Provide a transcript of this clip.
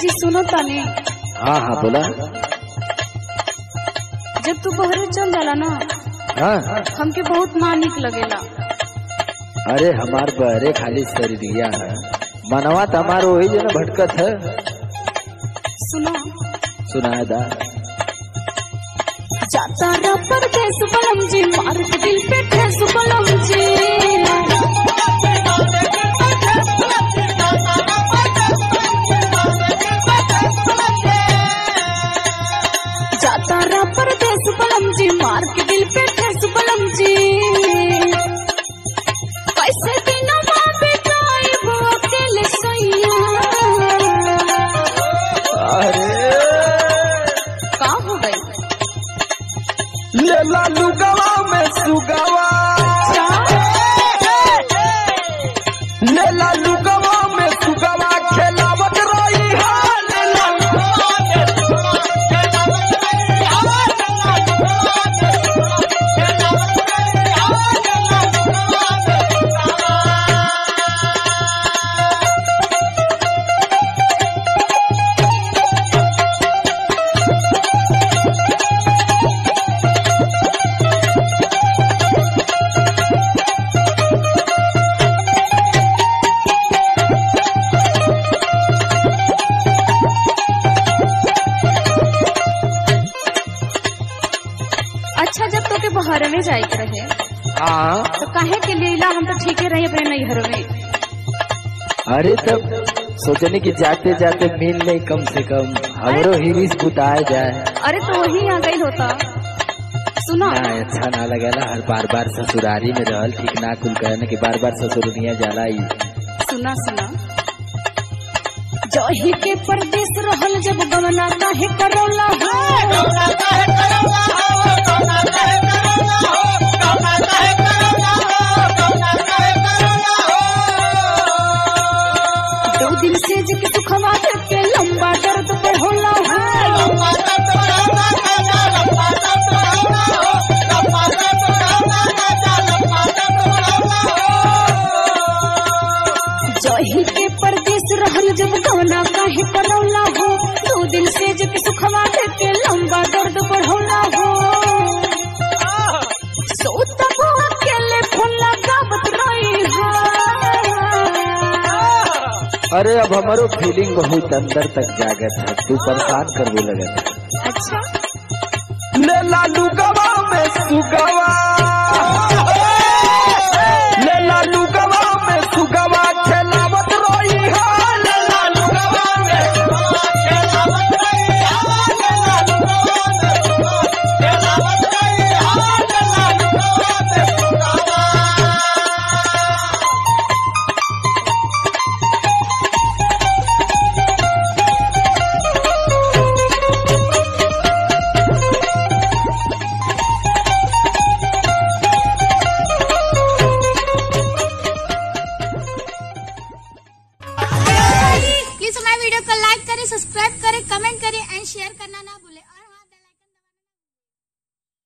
सुनो तनी। हाँ हाँ बोला। जब तू बहरे चल जाला ना हाँ। हमके बहुत ना निक लगेला। अरे हमार बहरे खाली शरीरिया है। मनवा तमार वही जो ना भटकत है। सुनो। सुनाए दा। जाता रा बहर में जाए के रहे हाँ। तो काहे के लिए ला हम तो ठीक रहे अपने नैहर में। अरे तब सोचने की जाते जाते मिल नहीं कम से कम हमरो हिरिस बुताए जाए। अरे तो वही आ गई होता। सुना। ना अच्छा ना लगेला हर बार बार ससुरारी में रहल ठीक ना कुल कहने की बार बार ससुरिया जाला ही सुना सुना। जही के परदेश रहल जब गमना काहे करोला हो? अरे अब हमारो फीलिंग बहुत अंदर तक जागत था। तू परेशान करने लगत है अच्छा। ले लालू गवा में सुगवा हमारे वीडियो को लाइक करें सब्सक्राइब करें कमेंट करें एंड शेयर करना ना